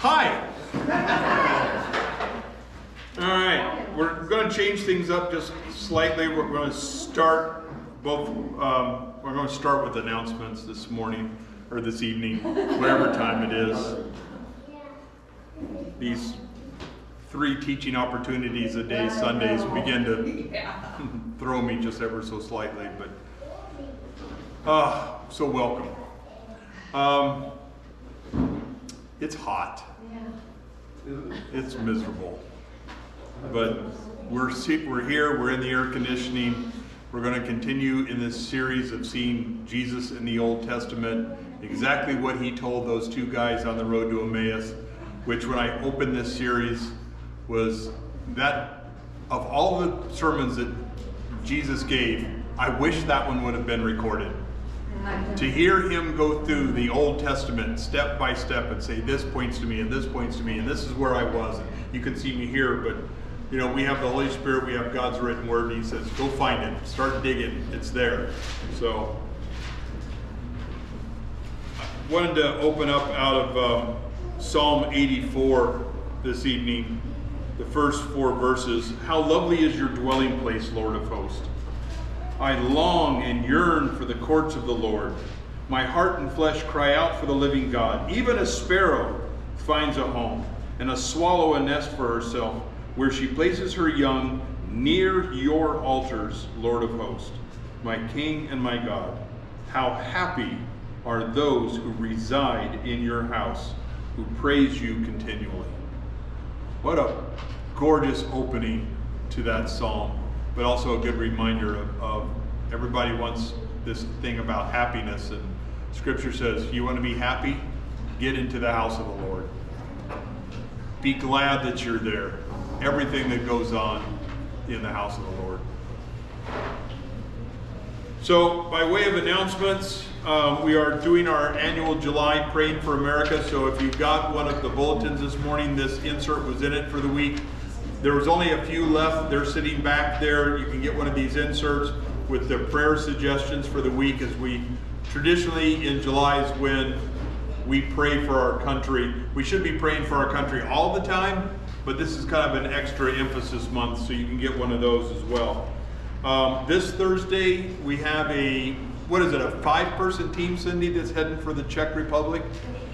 Hi. All right, we're going to change things up just slightly. We're going to start both. Um, we're going to start with announcements this morning or this evening, whatever time it is. These three teaching opportunities a day Sundays begin to throw me just ever so slightly, but uh, so welcome. Um, it's hot. Yeah. It's miserable. But we're, we're here, we're in the air conditioning. We're going to continue in this series of seeing Jesus in the Old Testament, exactly what he told those two guys on the road to Emmaus, which when I opened this series was that of all the sermons that Jesus gave, I wish that one would have been recorded to hear him go through the Old Testament step by step and say, this points to me, and this points to me, and this is where I was. And you can see me here, but you know, we have the Holy Spirit, we have God's written word, and he says, go find it, start digging, it's there. So, I wanted to open up out of um, Psalm 84 this evening, the first four verses. How lovely is your dwelling place, Lord of hosts. I long and yearn for the courts of the Lord. My heart and flesh cry out for the living God. Even a sparrow finds a home, and a swallow a nest for herself, where she places her young near your altars, Lord of hosts, my King and my God. How happy are those who reside in your house, who praise you continually. What a gorgeous opening to that psalm but also a good reminder of, of everybody wants this thing about happiness. And Scripture says, you want to be happy? Get into the house of the Lord. Be glad that you're there. Everything that goes on in the house of the Lord. So, by way of announcements, um, we are doing our annual July Praying for America. So, if you've got one of the bulletins this morning, this insert was in it for the week. There was only a few left. They're sitting back there. You can get one of these inserts with the prayer suggestions for the week as we traditionally in July is when we pray for our country. We should be praying for our country all the time, but this is kind of an extra emphasis month, so you can get one of those as well. Um, this Thursday, we have a, what is it, a five-person team, Cindy, that's heading for the Czech Republic?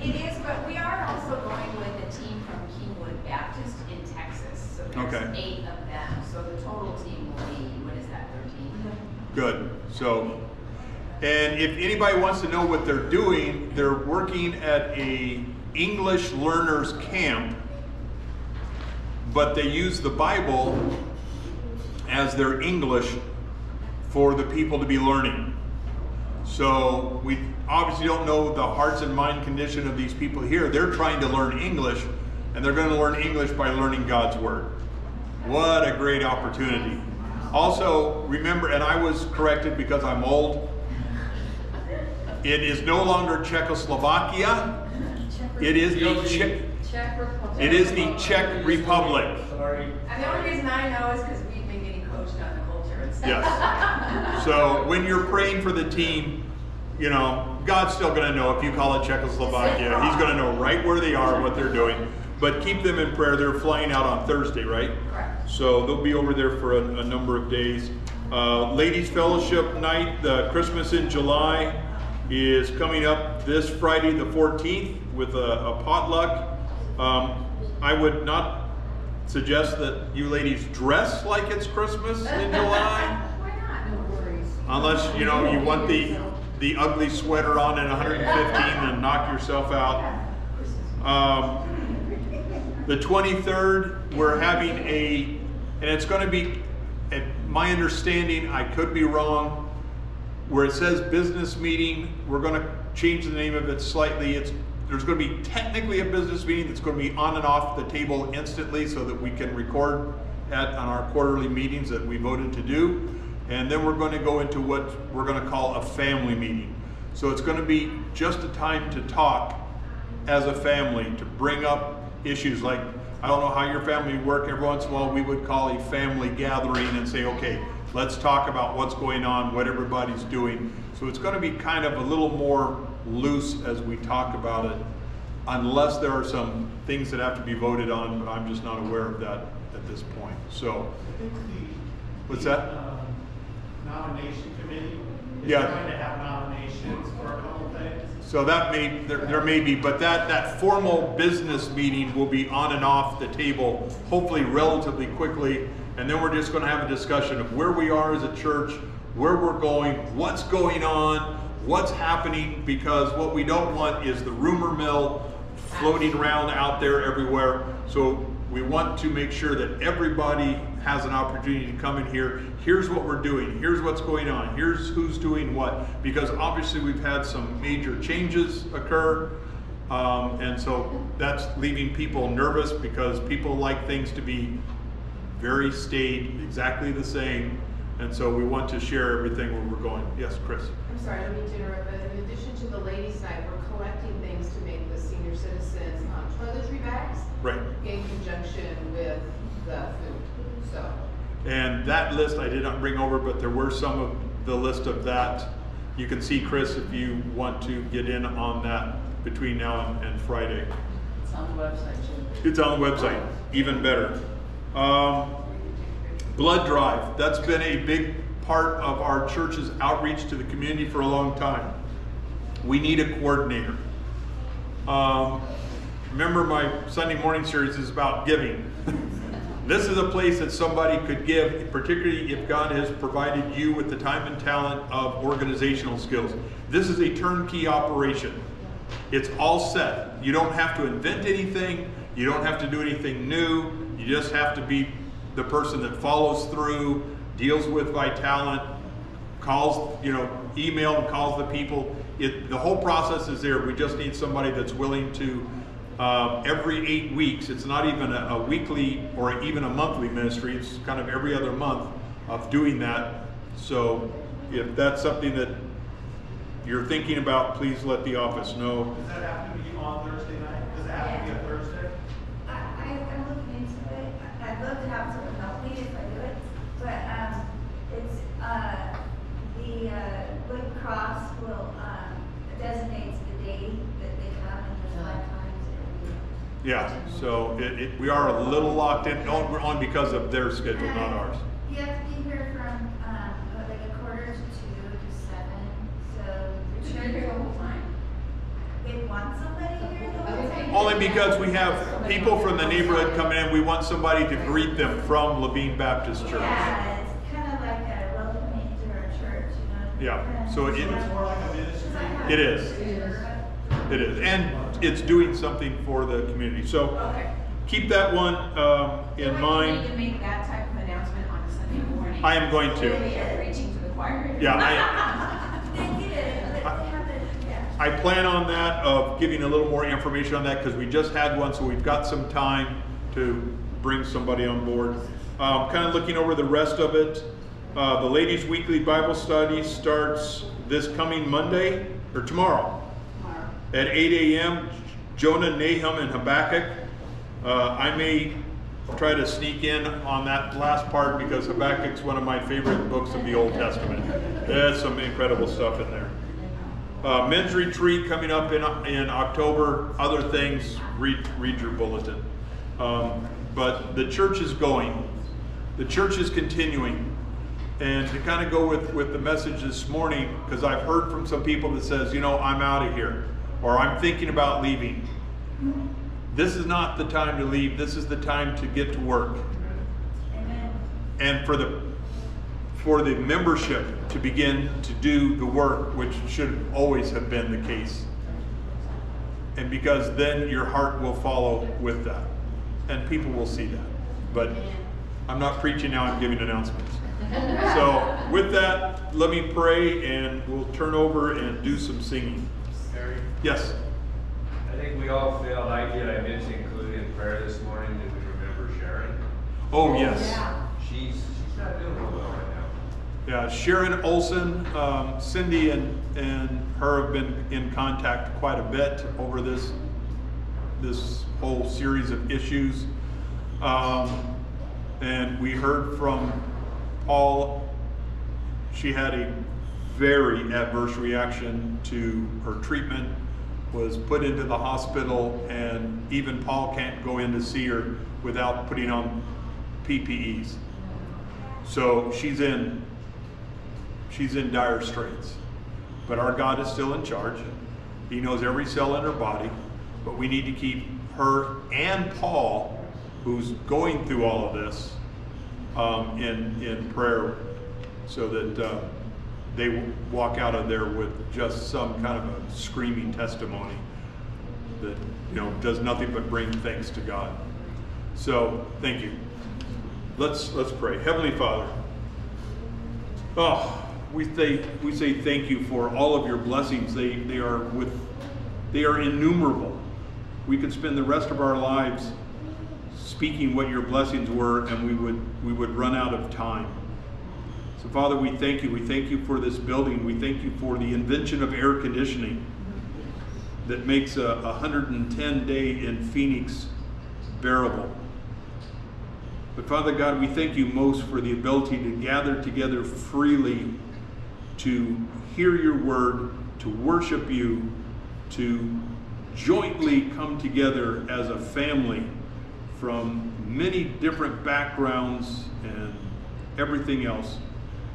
It is, but we are also going with a team from Kingwood Baptist in Texas. So there's Okay. eight of them, so the total team will be, what is that, 13? Good. So, and if anybody wants to know what they're doing, they're working at a English learners camp, but they use the Bible as their English for the people to be learning. So we obviously don't know the hearts and mind condition of these people here. They're trying to learn English, and they're going to learn English by learning God's Word. What a great opportunity. Also, remember, and I was corrected because I'm old, it is no longer Czechoslovakia. It is the Czech, Czech Republic. it is the Czech Republic. Sorry. And the only reason I know is because we've been getting coached on the culture and stuff. Yes. So when you're praying for the team, you know, God's still going to know if you call it Czechoslovakia. He's going to know right where they are, what they're doing. But keep them in prayer. They're flying out on Thursday, right? Correct. So they'll be over there for a, a number of days. Uh, Ladies Fellowship Night, the Christmas in July, is coming up this Friday, the 14th, with a, a potluck. Um, I would not suggest that you ladies dress like it's Christmas in July. Why not? No worries. Unless, you know, you want the, the ugly sweater on at 115 and knock yourself out. Um, the 23rd, we're having a, and it's going to be, at my understanding, I could be wrong, where it says business meeting, we're going to change the name of it slightly. It's there's going to be technically a business meeting that's going to be on and off the table instantly so that we can record at on our quarterly meetings that we voted to do. And then we're going to go into what we're going to call a family meeting. So it's going to be just a time to talk as a family, to bring up issues like, I don't know how your family work, every once in a while we would call a family gathering and say, okay, let's talk about what's going on, what everybody's doing. So it's going to be kind of a little more loose as we talk about it. unless there are some things that have to be voted on, but I'm just not aware of that at this point. So, I think the. What's that? um, Nomination committee is Yeah. trying to have nominations for a couple. So that may, there, there may be, but that, that formal business meeting will be on and off the table, hopefully relatively quickly. And then we're just gonna have a discussion of where we are as a church, where we're going, what's going on, what's happening, because what we don't want is the rumor mill floating around out there everywhere. So we want to make sure that everybody has an opportunity to come in here. Here's what we're doing. Here's what's going on. Here's who's doing what. Because obviously we've had some major changes occur. Um, and so that's leaving people nervous because people like things to be very staid, exactly the same. And so we want to share everything where we're going. Yes, Chris. I'm sorry, let me interrupt, but in addition to the ladies' night, we're collecting things to make the senior citizens um, toiletry bags Right. in conjunction with the food, so. And that list I did not bring over, but there were some of the list of that. You can see, Chris, if you want to get in on that between now and, and Friday. It's on the website too. It's on the website, even better. Um, blood drive, that's been a big part of our church's outreach to the community for a long time. We need a coordinator. Um, remember my Sunday morning series is about giving. This is a place that somebody could give, particularly if God has provided you with the time and talent of organizational skills. This is a turnkey operation. It's all set. You don't have to invent anything. You don't have to do anything new. You just have to be the person that follows through, deals with Vitalant, calls, you know, email and calls the people. It, the whole process is there. We just need somebody that's willing to, um, every eight weeks, it's not even a, a weekly or even a monthly ministry, it's kind of every other month of doing that. So if that's something that you're thinking about, please let the office know. Does that have to be on Thursday night? Does it have to be a Thursday? I, I, I'm looking into it. I'd love to have someone help me if I do it, but, um, it's, uh, the, uh, Blue Cross will, um, designates the day that they come and there's five times every year. Yeah, so it, it, we are a little locked in, on, we're because of their schedule, not ours. You have to be here from, um, like a quarter to two to seven, so. the They're here the whole time. They want somebody here the whole time? Only because we have people from the neighborhood coming in, we want somebody to greet them from Laveen Baptist Church. Yeah, it's kind of like a welcoming to our church, you know? Yeah, so it, It's more like a ministry. it is, it is, and it's doing something for the community. So Okay. keep that one, um, in mind. to make that type of announcement on a Sunday morning. I am going to. Preaching to the choir. Yeah, I, They did it, but they haven't, yeah. I plan on that, of giving a little more information on that, because we just had one, so we've got some time to bring somebody on board. Um, kind of looking over the rest of it, uh, the Ladies Weekly Bible Study starts this coming Monday, or tomorrow, at eight AM. Jonah, Nahum, and Habakkuk. Uh, I may try to sneak in on that last part, because Habakkuk's one of my favorite books of the Old Testament. There's some incredible stuff in there. Uh, men's retreat coming up in, in October. Other things, read, read your bulletin. Um, but the church is going. The church is continuing. And to kind of go with, with the message this morning, because I've heard from some people that says, you know, I'm out of here, or I'm thinking about leaving. This is not the time to leave. This is the time to get to work. Amen. And for the for the membership to begin to do the work, which should always have been the case. And because then your heart will follow with that. And people will see that. But I'm not preaching now, I'm giving announcements. So with that, let me pray and we'll turn over and do some singing. Harry, Yes. I think we all feel like it. I meant to include in prayer this morning that we remember Sharon. Oh, yes. Yeah. She's, she's not doing real well right now. Yeah, Sharon Olson, um, Cindy and, and her have been in contact quite a bit over this, this whole series of issues. Um, and we heard from Paul, she had a very adverse reaction to her treatment. Was put into the hospital, and even Paul can't go in to see her without putting on PPEs. So she's in she's in dire straits. But our God is still in charge. He knows every cell in her body. But we need to keep her and Paul, who's going through all of this, um, in in prayer, so that uh, they walk out of there with just some kind of a screaming testimony that you know does nothing but bring thanks to God. So thank you. Let's let's pray. Heavenly Father. Oh, we say we say thank you for all of your blessings. They they are with they are innumerable. We could spend the rest of our lives speaking what your blessings were, and we would we would run out of time. So Father, we thank you. We thank you for this building. We thank you for the invention of air conditioning that makes a 110 day in Phoenix bearable. But Father God, we thank you most for the ability to gather together freely to hear your word, to worship you, to jointly come together as a family from many different backgrounds and everything else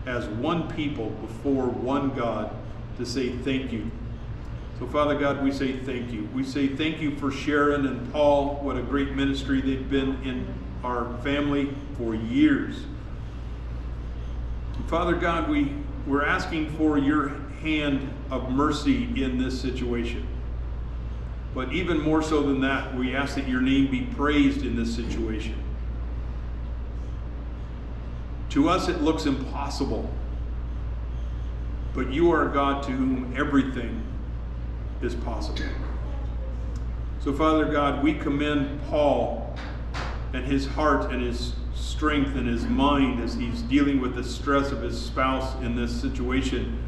as one people before one God to say thank you. So, Father God, we say thank you. We say thank you for Sharon and Paul. What a great ministry they've been in our family for years. Father God, we, we're asking for your hand of mercy in this situation. But even more so than that, we ask that your name be praised in this situation. To us, it looks impossible. But you are a God to whom everything is possible. So, Father God, we commend Paul and his heart and his strength and his mind as he's dealing with the stress of his spouse in this situation.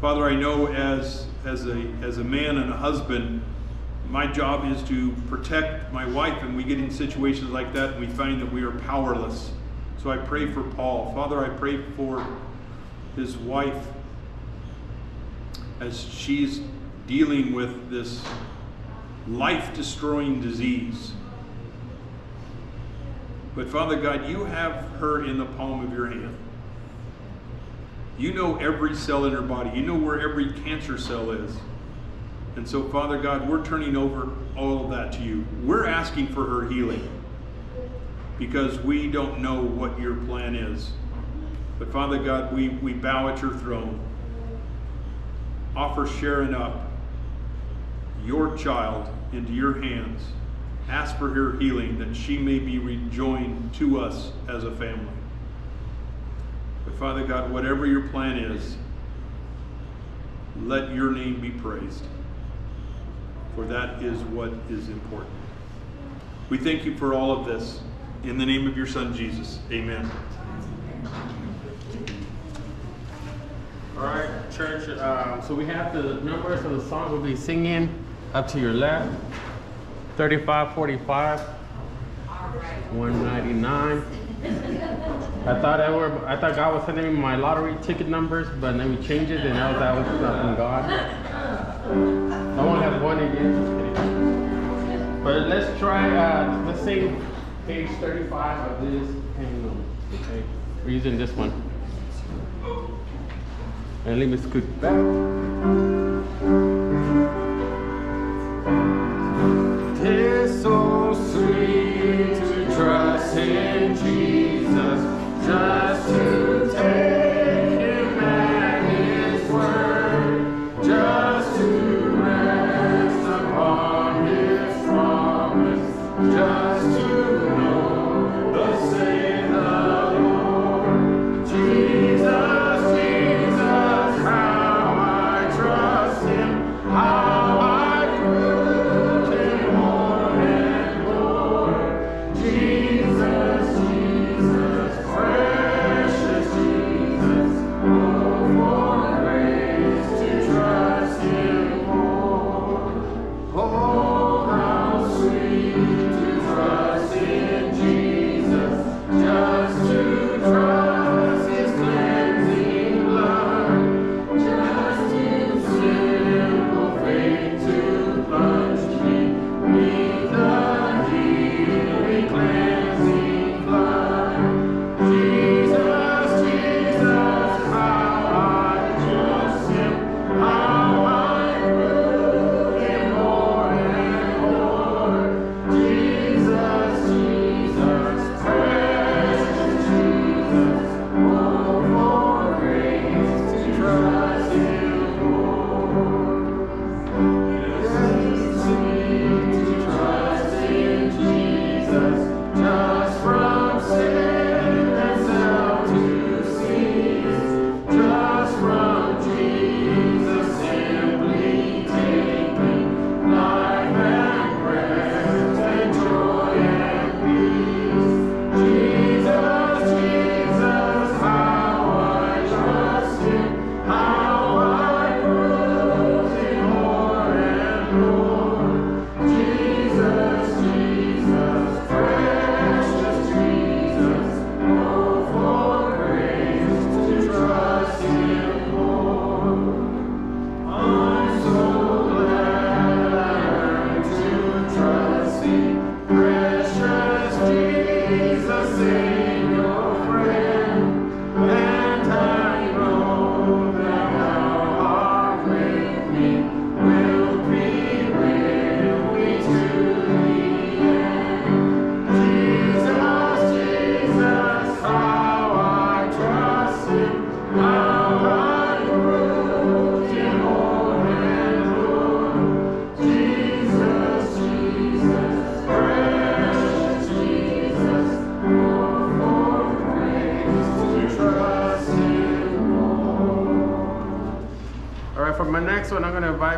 Father, I know as, as, a, as a man and a husband, my job is to protect my wife, and we get in situations like that and we find that we are powerless. So I pray for Paul. Father, I pray for his wife as she's dealing with this life destroying disease. But Father God, you have her in the palm of your hand. You know every cell in her body, you know where every cancer cell is. And so, Father God, we're turning over all of that to you. We're asking for her healing because we don't know what your plan is. But Father God, we, we bow at your throne. Offer Sharon up, your child, into your hands. Ask for her healing that she may be rejoined to us as a family. But Father God, whatever your plan is, let your name be praised. For that is what is important. We thank you for all of this. In the name of your Son, Jesus. Amen. All right, church. Um, so we have the numbers of the songs we'll be singing up to your left 35, 45, 199. I thought I were, I thought God was sending me my lottery ticket numbers, but then we changed it, and now that was from God. I won't have one again. But let's try. Uh, let's sing page 35 of this hymn. Okay, we're using this one. And let me scoot back.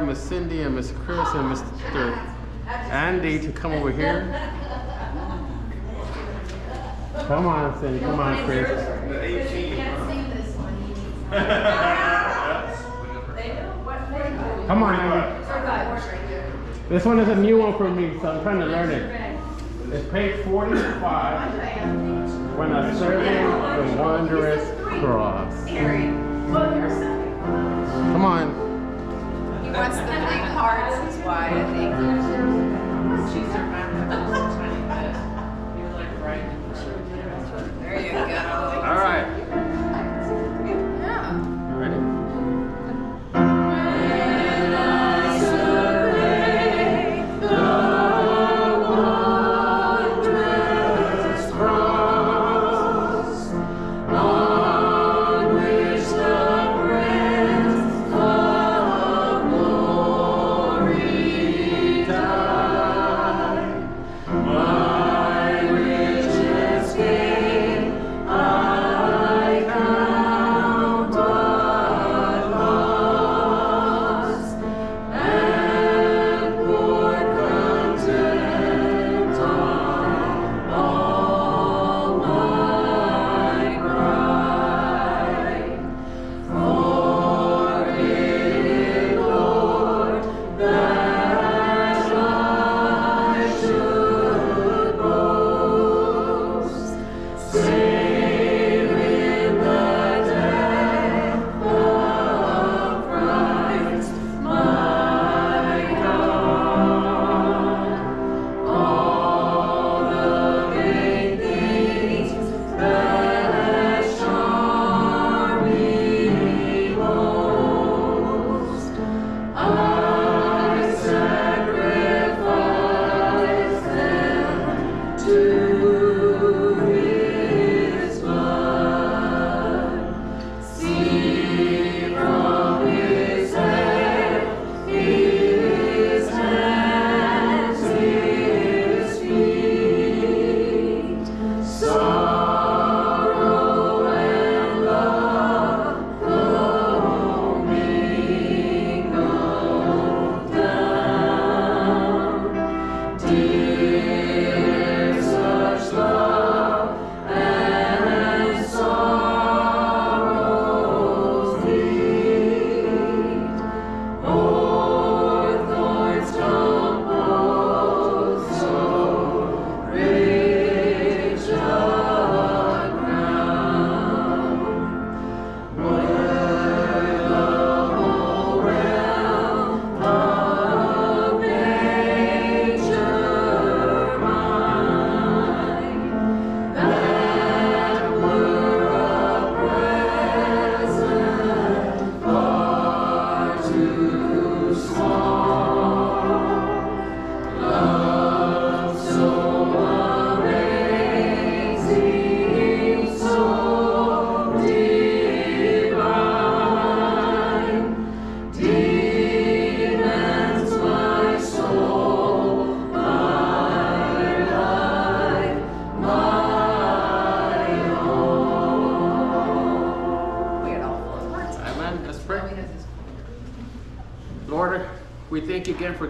Miss Cindy and Miss Chris and Mr. Andy to come over here. Come on, Cindy. Come on, Chris. You can't sing this one, you need They know what they do. Come on, Andy. Or God, works right there. This one is a new one for me, so I'm trying to learn it. It's page 45. When I survey the wondrous cross. Aaron, well, there's something. Come on. Hearts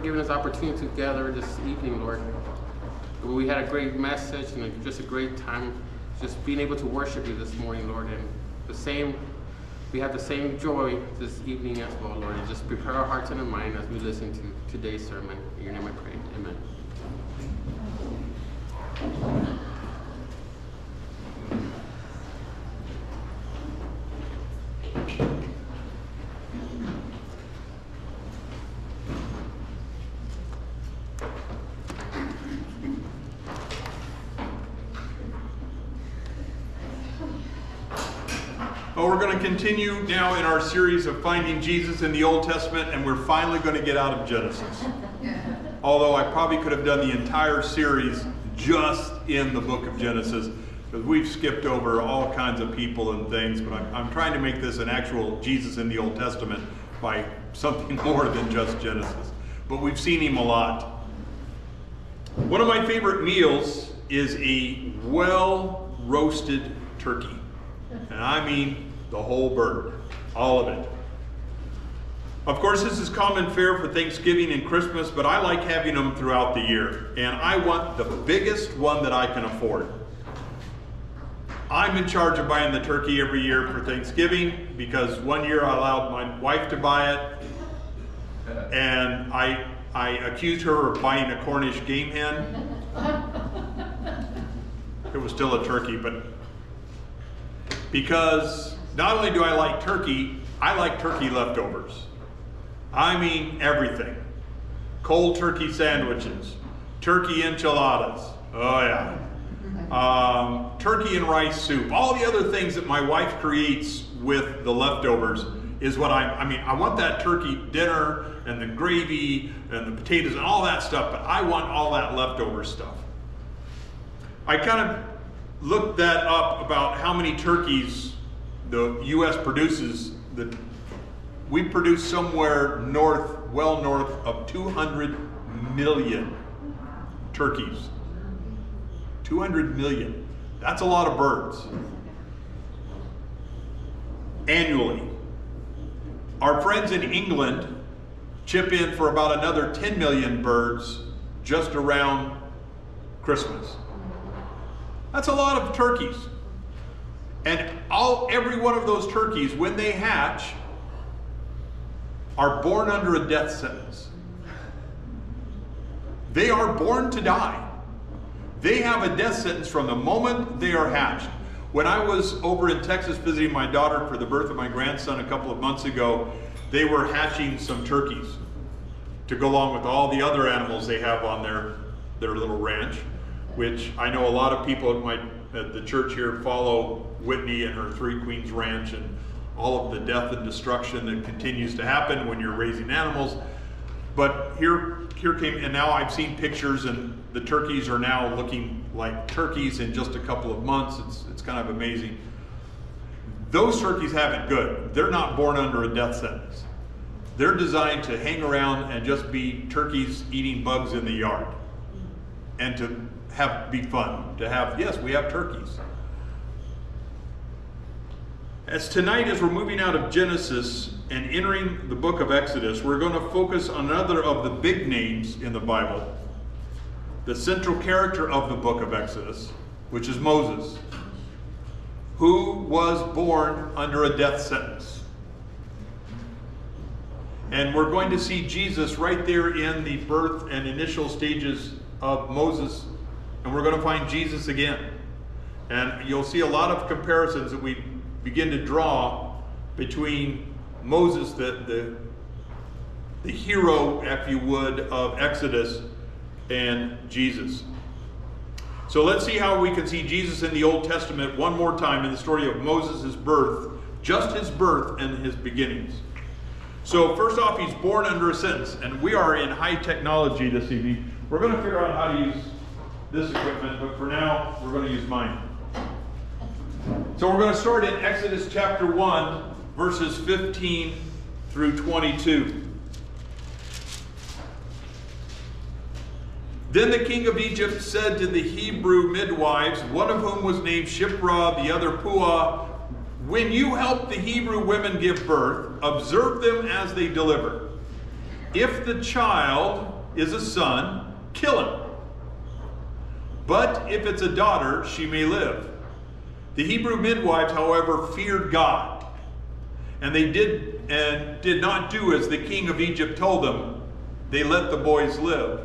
giving us opportunity to gather this evening, Lord. We had a great message and just a great time just being able to worship you this morning, Lord. And the same, we have the same joy this evening as well, Lord. And just prepare our hearts and our mind as we listen to today's sermon. In your name I pray. Amen. Well, we're going to continue now in our series of finding Jesus in the Old Testament, and we're finally going to get out of Genesis. Although I probably could have done the entire series just in the book of Genesis, because we've skipped over all kinds of people and things, but I'm, I'm trying to make this an actual Jesus in the Old Testament by something more than just Genesis. But we've seen him a lot. One of my favorite meals is a well roasted turkey. And I mean the whole bird, all of it. Of course, this is common fare for Thanksgiving and Christmas, but I like having them throughout the year. And I want the biggest one that I can afford. I'm in charge of buying the turkey every year for Thanksgiving because one year I allowed my wife to buy it, and I I accused her of buying a Cornish game hen. It was still a turkey, but because not only do I like turkey, I like turkey leftovers. I mean everything. Cold turkey sandwiches, turkey enchiladas. Oh yeah. Um, turkey and rice soup. All the other things that my wife creates with the leftovers is what I. I mean, I want that turkey dinner and the gravy and the potatoes and all that stuff, but I want all that leftover stuff. I kind of looked that up about how many turkeys the U.S. produces. The, we produce somewhere north, well north of 200 million turkeys. 200 million. That's a lot of birds. Annually. Our friends in England chip in for about another 10 million birds just around Christmas. That's a lot of turkeys. And all every one of those turkeys, when they hatch, are born under a death sentence. They are born to die. They have a death sentence from the moment they are hatched. When I was over in Texas visiting my daughter for the birth of my grandson a couple of months ago, they were hatching some turkeys to go along with all the other animals they have on their, their little ranch, which I know a lot of people at, my, at the church here follow Whitney and her Three Queens Ranch and all of the death and destruction that continues to happen when you're raising animals. But here, here came, and now I've seen pictures, and the turkeys are now looking like turkeys in just a couple of months. It's, it's kind of amazing. Those turkeys have it good. They're not born under a death sentence. They're designed to hang around and just be turkeys eating bugs in the yard, and to have be fun. To have yes, we have turkeys. As tonight, as we're moving out of Genesis and entering the book of Exodus, we're going to focus on another of the big names in the Bible, the central character of the book of Exodus, which is Moses, who was born under a death sentence. And we're going to see Jesus right there in the birth and initial stages of Moses, and we're going to find Jesus again. And you'll see a lot of comparisons that we begin to draw between Moses, the, the, the hero, if you would, of Exodus, and Jesus. So let's see how we can see Jesus in the Old Testament one more time in the story of Moses' birth, just his birth and his beginnings. So first off, he's born under a sentence, and we are in high technology this evening. We're going to figure out how to use this equipment, but for now, we're going to use mine. So we're going to start in Exodus chapter 1, verses 15 through 22. Then the king of Egypt said to the Hebrew midwives, one of whom was named Shiphrah, the other Puah, When you help the Hebrew women give birth, observe them as they deliver. If the child is a son, kill him. But if it's a daughter, she may live. The Hebrew midwives, however, feared God, and they did and did not do as the king of Egypt told them. They let the boys live.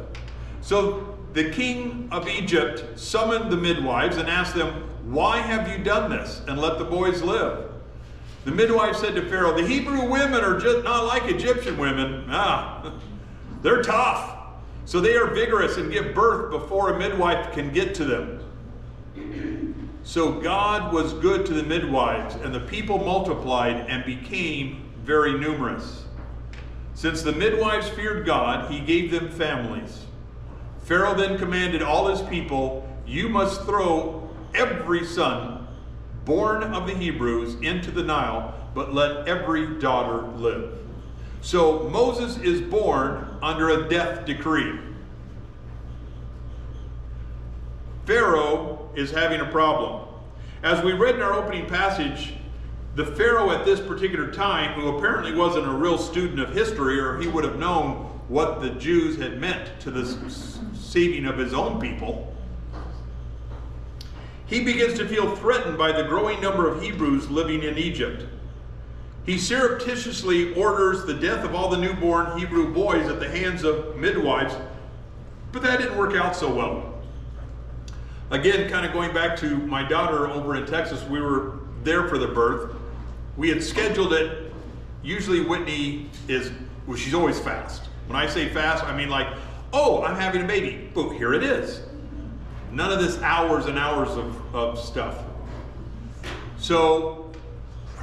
So the king of Egypt summoned the midwives and asked them, Why have you done this and let the boys live? The midwife said to Pharaoh, The Hebrew women are just not like Egyptian women. Ah, they're tough. So they are vigorous and give birth before a midwife can get to them. So God was good to the midwives, and the people multiplied and became very numerous. Since the midwives feared God, he gave them families. Pharaoh then commanded all his people, You must throw every son born of the Hebrews into the Nile, but let every daughter live. So Moses is born under a death decree. Pharaoh is having a problem. As we read in our opening passage, The Pharaoh at this particular time, who apparently wasn't a real student of history, or he would have known what the Jews had meant to the saving of his own people, he begins to feel threatened by the growing number of Hebrews living in Egypt. He surreptitiously orders the death of all the newborn Hebrew boys at the hands of midwives, but that didn't work out so well. Again, kind of going back to my daughter over in Texas, we were there for the birth. We had scheduled it. Usually, Whitney is, well, she's always fast. When I say fast, I mean like, oh, I'm having a baby. Boom, here it is. None of this hours and hours of, of stuff. So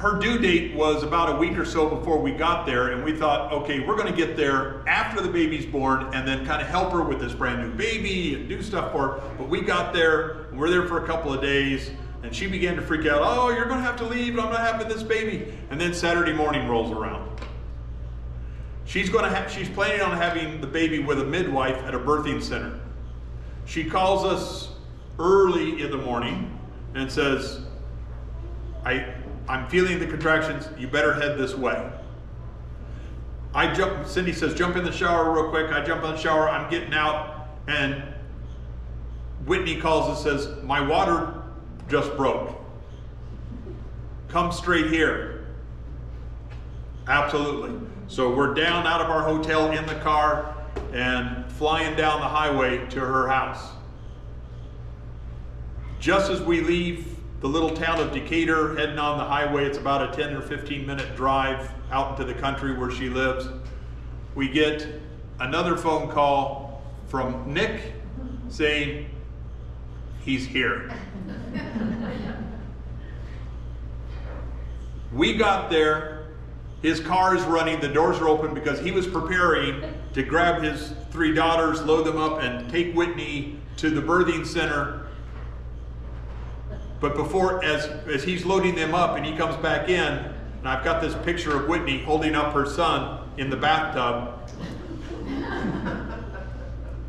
her due date was about a week or so before we got there, and we thought, okay, we're going to get there after the baby's born and then kind of help her with this brand new baby and do stuff for her. But we got there, and we're there for a couple of days, and she began to freak out. Oh, you're going to have to leave, and I'm not having this baby. And then Saturday morning rolls around. She's going to have, she's planning on having the baby with a midwife at a birthing center. She calls us early in the morning and says, I, I'm feeling the contractions. You better head this way. I jump, Cindy says, jump in the shower real quick. I jump in the shower. I'm getting out. And Whitney calls and says, my water just broke. Come straight here. Absolutely. So we're down out of our hotel in the car and flying down the highway to her house. Just as we leave the little town of Decatur, heading on the highway, it's about a 10 or 15 minute drive out into the country where she lives. We get another phone call from Nick saying he's here. we got there his car is running, the doors are open because he was preparing to grab his three daughters, load them up, and take Whitney to the birthing center. But before, as, as he's loading them up and he comes back in, and I've got this picture of Whitney holding up her son in the bathtub.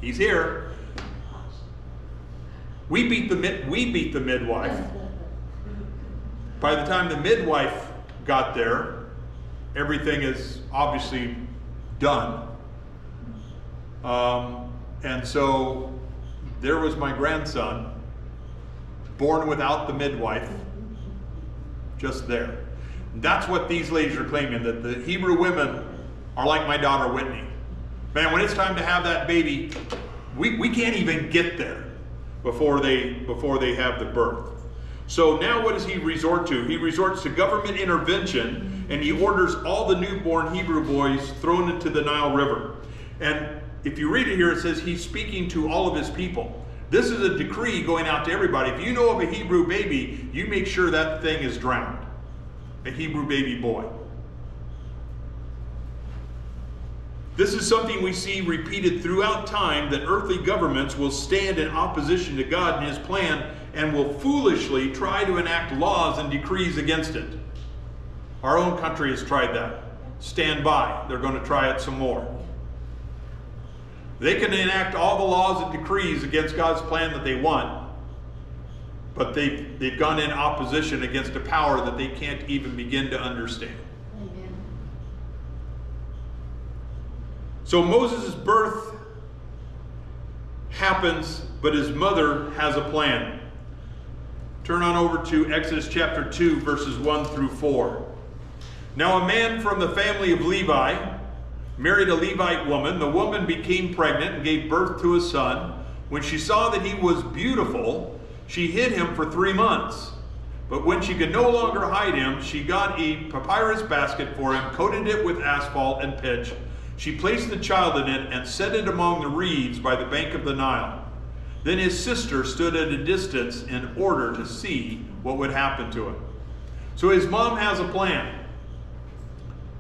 He's here. We beat the we beat the midwife. By the time the midwife got there, everything is obviously done. Um, and so there was my grandson, born without the midwife, just there. That's what these ladies are claiming, that the Hebrew women are like my daughter Whitney. Man, when it's time to have that baby, we, we can't even get there before they before they have the birth. So now what does he resort to? He resorts to government intervention and he orders all the newborn Hebrew boys thrown into the Nile River. And if you read it here, it says he's speaking to all of his people. This is a decree going out to everybody. If you know of a Hebrew baby, you make sure that thing is drowned. A Hebrew baby boy. This is something we see repeated throughout time that earthly governments will stand in opposition to God and His plan and will foolishly try to enact laws and decrees against it. Our own country has tried that. Stand by. They're going to try it some more. They can enact all the laws and decrees against God's plan that they want, but they've, they've gone in opposition against a power that they can't even begin to understand. Amen. So Moses' birth happens, but his mother has a plan. Turn on over to Exodus chapter 2, verses 1 through 4. Now, a man from the family of Levi married a Levite woman. The woman became pregnant and gave birth to a son. When she saw that he was beautiful, she hid him for three months. But when she could no longer hide him, she got a papyrus basket for him, coated it with asphalt and pitch. She placed the child in it and set it among the reeds by the bank of the Nile. Then his sister stood at a distance in order to see what would happen to him. So his mom has a plan.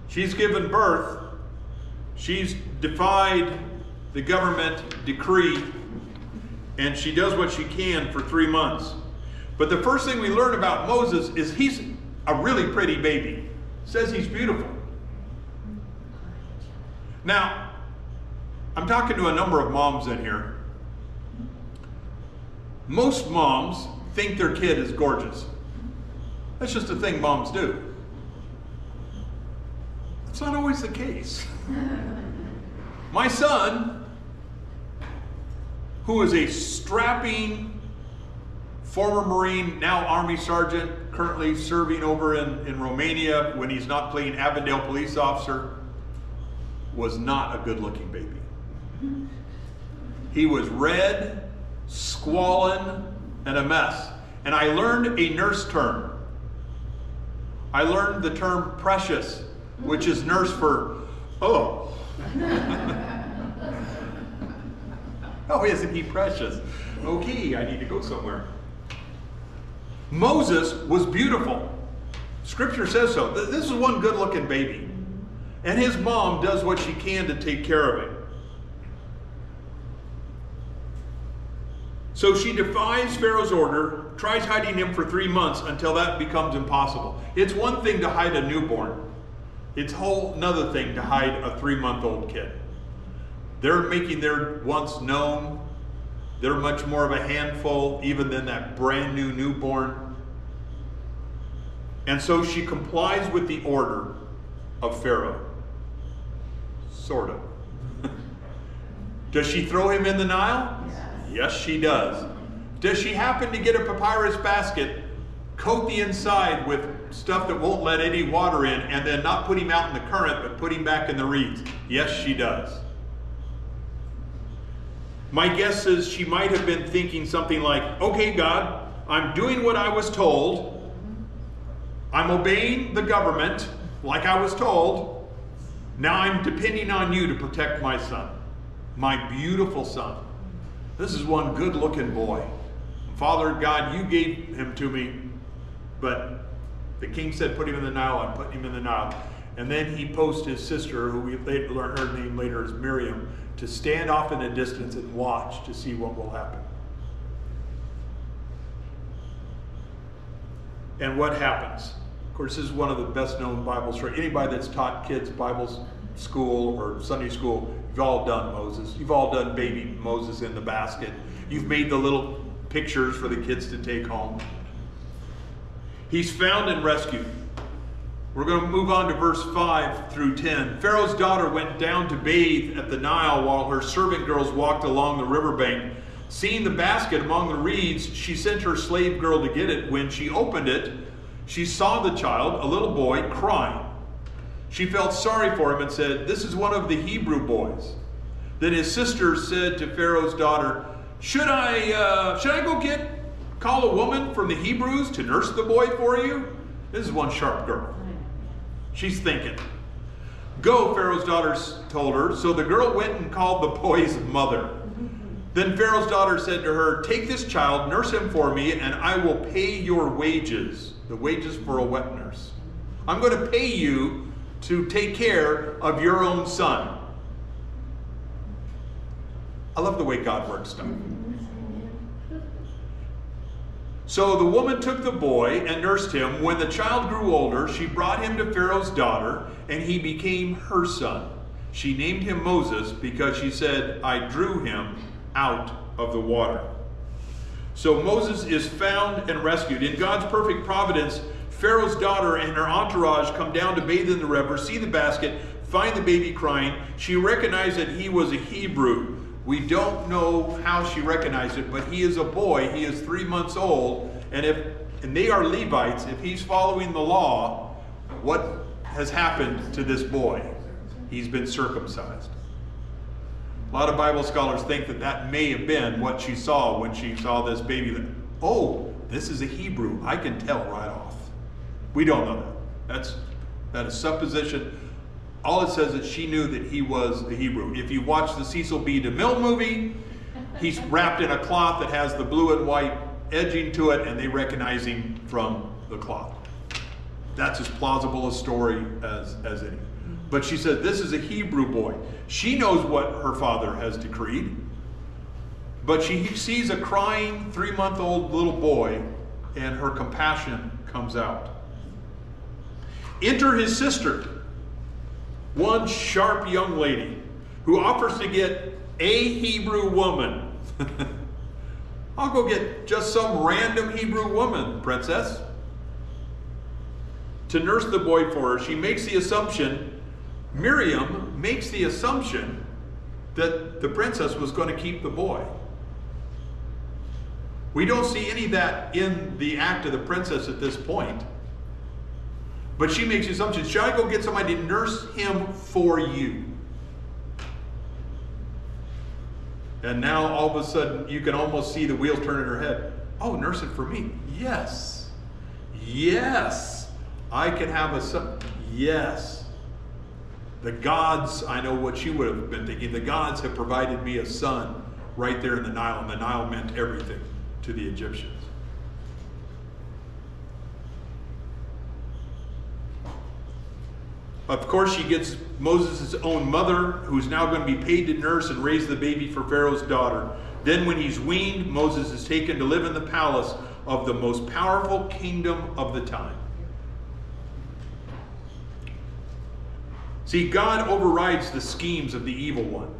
She's given birth. She's defied the government decree, and she does what she can for three months. But the first thing we learn about Moses is he's a really pretty baby. says he's beautiful. Now, I'm talking to a number of moms in here. Most moms think their kid is gorgeous. That's just a thing moms do. That's not always the case. My son, who is a strapping former Marine, now Army Sergeant, currently serving over in, in Romania when he's not playing Avondale police officer, was not a good looking baby. He was red, squallen, and a mess. And I learned a nurse term. I learned the term precious, which is nurse for, oh. oh, isn't he precious? Okay, I need to go somewhere. Moses was beautiful. Scripture says so. This is one good looking baby. And his mom does what she can to take care of him. So she defies Pharaoh's order, tries hiding him for three months until that becomes impossible. It's one thing to hide a newborn. It's whole another thing to hide a three-month-old kid. They're making their once known. They're much more of a handful even than that brand new newborn. And so she complies with the order of Pharaoh. Sort of. Does she throw him in the Nile? Yes, she does. Does she happen to get a papyrus basket, coat the inside with stuff that won't let any water in, and then not put him out in the current, but put him back in the reeds? Yes, she does. My guess is she might have been thinking something like, okay, God, I'm doing what I was told. I'm obeying the government like I was told. Now I'm depending on you to protect my son, my beautiful son. This is one good looking boy. Father God, you gave him to me, but the king said, put him in the Nile. I'm putting him in the Nile. And then he posed his sister, who we later learned her name later as Miriam, to stand off in the distance and watch to see what will happen. And what happens? Of course, this is one of the best known Bible stories. Anybody that's taught kids Bible school or Sunday school, you've all done Moses. You've all done baby Moses in the basket. You've made the little pictures for the kids to take home. He's found and rescued. We're going to move on to verse 5 through 10. Pharaoh's daughter went down to bathe at the Nile while her servant girls walked along the riverbank. Seeing the basket among the reeds, she sent her slave girl to get it. When she opened it, she saw the child, a little boy, crying. She felt sorry for him and said, This is one of the Hebrew boys. Then his sister said to Pharaoh's daughter, Should I, uh, should I go get, call a woman from the Hebrews to nurse the boy for you? This is one sharp girl. She's thinking. Go, Pharaoh's daughter told her. So the girl went and called the boy's mother. Then Pharaoh's daughter said to her, Take this child, nurse him for me, and I will pay your wages, the wages for a wet nurse. I'm going to pay you to take care of your own son. I love the way God works stuff. So the woman took the boy and nursed him. When the child grew older, she brought him to Pharaoh's daughter, and he became her son. She named him Moses because she said, I drew him out of the water. So Moses is found and rescued. In God's perfect providence, Pharaoh's daughter and her entourage come down to bathe in the river, see the basket, find the baby crying. She recognized that he was a Hebrew. We don't know how she recognized it, but he is a boy. He is three months old. And if and they are Levites, if he's following the law, what has happened to this boy? He's been circumcised. A lot of Bible scholars think that that may have been what she saw when she saw this baby. That, oh, this is a Hebrew. I can tell right off. We don't know that. That's that is supposition. All it says is she knew that he was a Hebrew. If you watch the Cecil B. DeMille movie, he's wrapped in a cloth that has the blue and white edging to it, and they recognize him from the cloth. That's as plausible a story as, as any. But she said, This is a Hebrew boy. She knows what her father has decreed, but she sees a crying three month old little boy, and her compassion comes out. Enter his sister, one sharp young lady who offers to get a Hebrew woman. I'll go get just some random Hebrew woman, princess. To nurse the boy for her, she makes the assumption Miriam makes the assumption that the princess was going to keep the boy. We don't see any of that in the act of the princess at this point. But she makes the assumption I go get somebody to nurse him for you? And now all of a sudden you can almost see the wheels turn in her head. Oh, nurse it for me. Yes. Yes. I can have a son. Yes. The gods, I know what she would have been thinking. The gods have provided me a son right there in the Nile, and the Nile meant everything to the Egyptians. Of course, she gets Moses' own mother, who's now going to be paid to nurse and raise the baby for Pharaoh's daughter. Then, when he's weaned, Moses is taken to live in the palace of the most powerful kingdom of the time. See, God overrides the schemes of the evil one.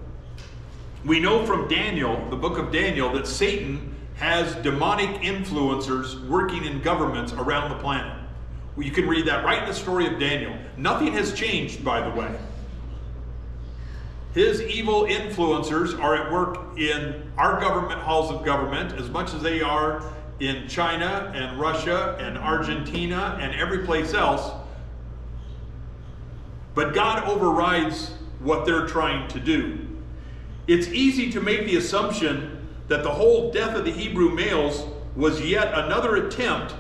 We know from Daniel, the book of Daniel, that Satan has demonic influencers working in governments around the planet. You can read that right in the story of Daniel. Nothing has changed, by the way. His evil influencers are at work in our government halls of government as much as they are in China and Russia and Argentina and every place else. But God overrides what they're trying to do. It's easy to make the assumption that the whole death of the Hebrew males was yet another attempt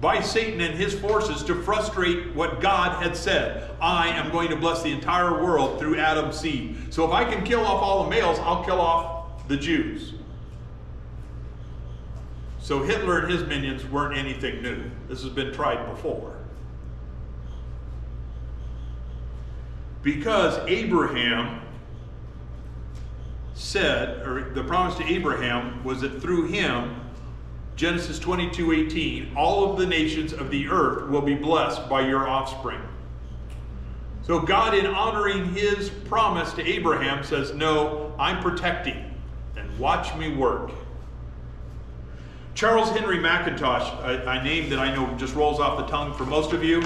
by Satan and his forces to frustrate what God had said. I am going to bless the entire world through Adam's seed. So if I can kill off all the males, I'll kill off the Jews. So Hitler and his minions weren't anything new. This has been tried before. Because Abraham said, or the promise to Abraham was that through him Genesis 22 18, all of the nations of the earth will be blessed by your offspring. So, God, in honoring his promise to Abraham, says, No, I'm protecting, and watch me work. Charles Henry Mackintosh, a, a name that I know just rolls off the tongue for most of you.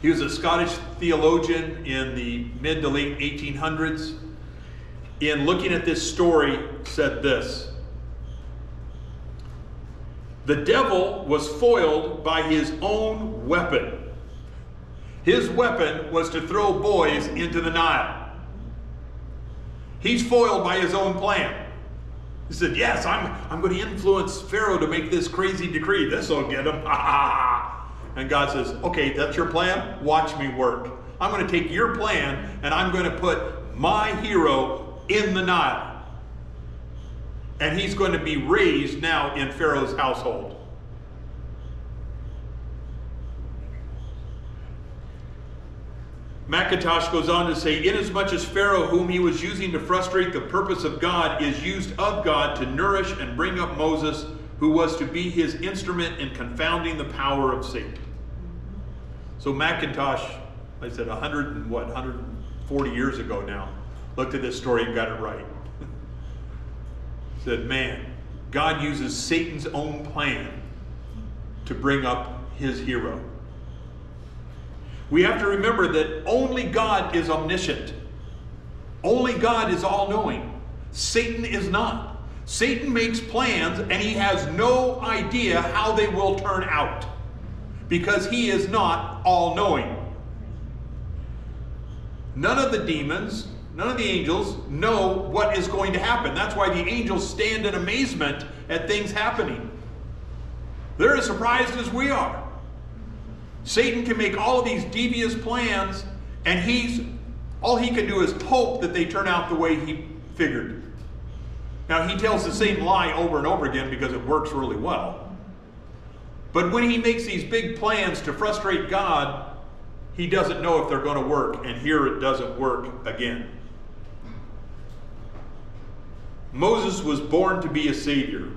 He was a Scottish theologian in the mid to late 1800s. In looking at this story, said this the devil was foiled by his own weapon. His weapon was to throw boys into the Nile. He's foiled by his own plan. He said, Yes, I'm, I'm going to influence Pharaoh to make this crazy decree. This will get him. and God says, Okay, that's your plan? Watch me work. I'm going to take your plan and I'm going to put my hero in the Nile and he's going to be raised now in Pharaoh's household. Mackintosh goes on to say, Inasmuch as Pharaoh, whom he was using to frustrate the purpose of God, is used of God to nourish and bring up Moses, who was to be his instrument in confounding the power of Satan. So Mackintosh, I said 100 and what, 140 years ago now, looked at this story and got it right said, man, God uses Satan's own plan to bring up his hero. We have to remember that only God is omniscient. Only God is all knowing. Satan is not. Satan makes plans and he has no idea how they will turn out because he is not all knowing. None of the demons, None of the angels know what is going to happen. That's why the angels stand in amazement at things happening. They're as surprised as we are. Satan can make all of these devious plans, and he's all he can do is hope that they turn out the way he figured. Now he tells the same lie over and over again because it works really well. But when he makes these big plans to frustrate God, he doesn't know if they're going to work, and here it doesn't work again. Moses was born to be a savior.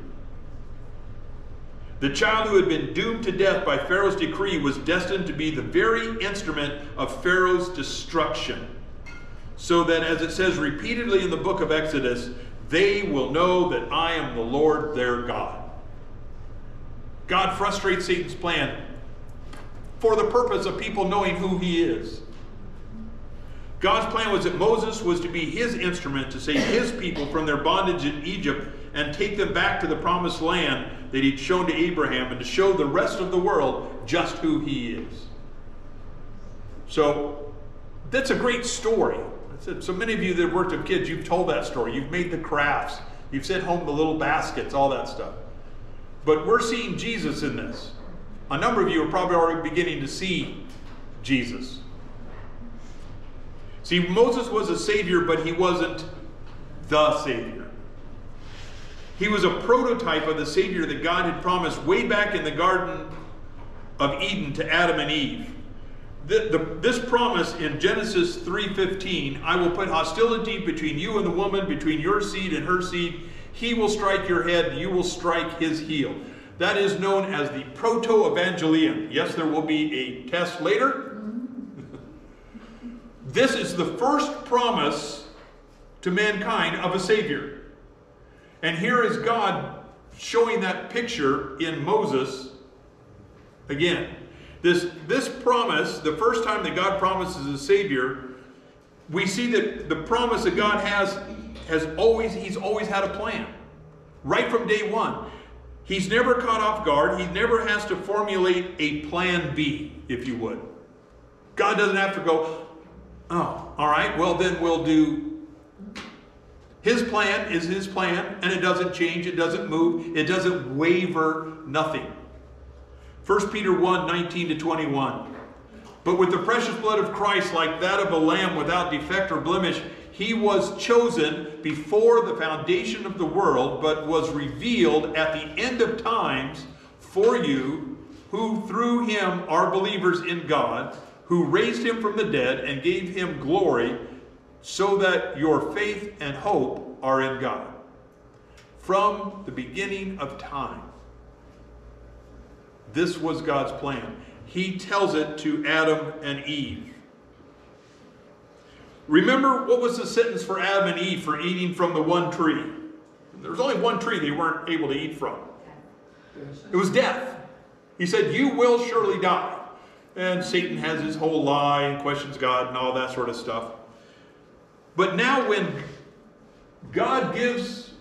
The child who had been doomed to death by Pharaoh's decree was destined to be the very instrument of Pharaoh's destruction. So that, as it says repeatedly in the book of Exodus, they will know that I am the Lord their God. God frustrates Satan's plan for the purpose of people knowing who he is. God's plan was that Moses was to be his instrument to save his people from their bondage in Egypt and take them back to the promised land that he'd shown to Abraham and to show the rest of the world just who he is. So that's a great story. So many of you that have worked with kids, you've told that story. You've made the crafts. You've sent home the little baskets, all that stuff. But we're seeing Jesus in this. A number of you are probably already beginning to see Jesus. See, Moses was a savior, but he wasn't the savior. He was a prototype of the savior that God had promised way back in the Garden of Eden to Adam and Eve. The, the, this promise in Genesis 3:15, I will put hostility between you and the woman, between your seed and her seed. He will strike your head, you will strike his heel. That is known as the proto-evangelium. Yes, there will be a test later. This is the first promise to mankind of a savior. And here is God showing that picture in Moses again. This, this promise, the first time that God promises a Savior, we see that the promise that God has has always, He's always had a plan. Right from day one. He's never caught off guard. He never has to formulate a plan B, if you would. God doesn't have to go, oh, all right, well then we'll do. His plan is His plan, and it doesn't change, it doesn't move, it doesn't waver, nothing. 1 Peter 1 19 to 21. But with the precious blood of Christ, like that of a lamb without defect or blemish, he was chosen before the foundation of the world, but was revealed at the end of times for you, who through him are believers in God, who raised him from the dead and gave him glory, so that your faith and hope are in God. From the beginning of time, this was God's plan. He tells it to Adam and Eve. Remember what was the sentence for Adam and Eve for eating from the one tree? There was only one tree they weren't able to eat from. It was death. He said, You will surely die. And Satan has his whole lie and questions God and all that sort of stuff. But now, when God gives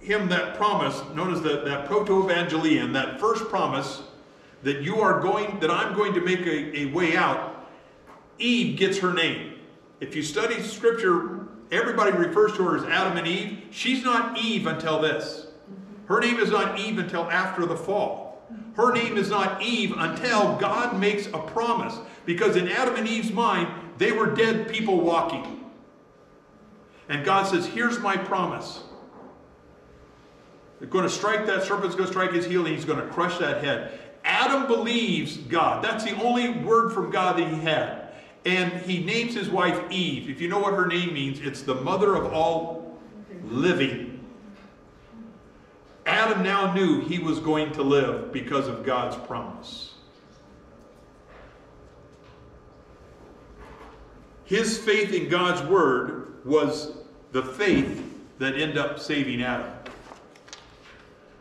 him that promise, known as the, that proto-evangelium, that first promise that you are going, that I'm going to make a, a way out, Eve gets her name. If you study scripture, everybody refers to her as Adam and Eve. She's not Eve until this. Her name is not Eve until after the fall. Her name is not Eve until God makes a promise. Because in Adam and Eve's mind, they were dead people walking. And God says, Here's my promise. They're going to strike that serpent's going to strike his heel and he's going to crush that head. Adam believes God. That's the only word from God that he had. And he names his wife Eve. If you know what her name means, it's the mother of all living. Adam now knew he was going to live because of God's promise. His faith in God's word was the faith that ended up saving Adam.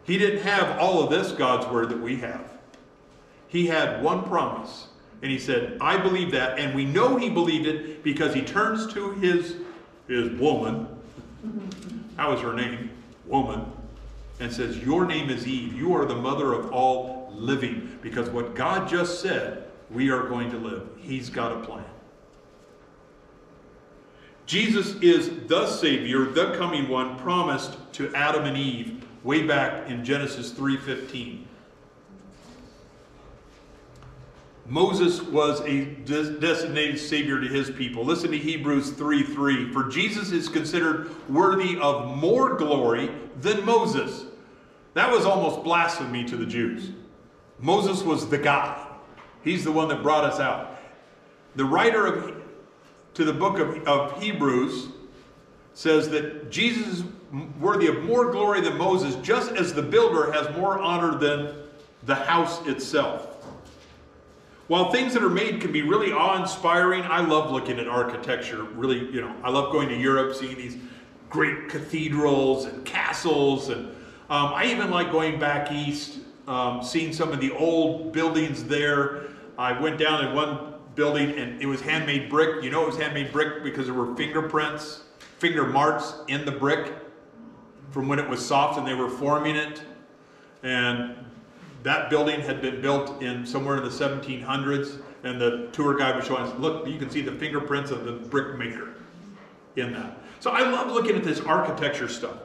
He didn't have all of this God's word that we have. He had one promise. And he said, I believe that. And we know he believed it because he turns to his, his woman. How is her name? Woman. And says, Your name is Eve. You are the mother of all living. Because what God just said, we are going to live. He's got a plan. Jesus is the Savior, the coming one, promised to Adam and Eve way back in Genesis 3.15. Moses was a designated savior to his people. Listen to Hebrews 3:3. For Jesus is considered worthy of more glory than Moses. That was almost blasphemy to the Jews. Moses was the guy. He's the one that brought us out. The writer of to the book of, of Hebrews says that Jesus is worthy of more glory than Moses, just as the builder has more honor than the house itself. While things that are made can be really awe-inspiring, I love looking at architecture. Really, you know, I love going to Europe, seeing these great cathedrals and castles, and um, I even like going back east, um, seeing some of the old buildings there. I went down in one building, and it was handmade brick. You know it was handmade brick because there were fingerprints, finger marks in the brick from when it was soft and they were forming it. And that building had been built in somewhere in the 1700s, and the tour guide was showing us, look, you can see the fingerprints of the brick maker in that. So I love looking at this architecture stuff.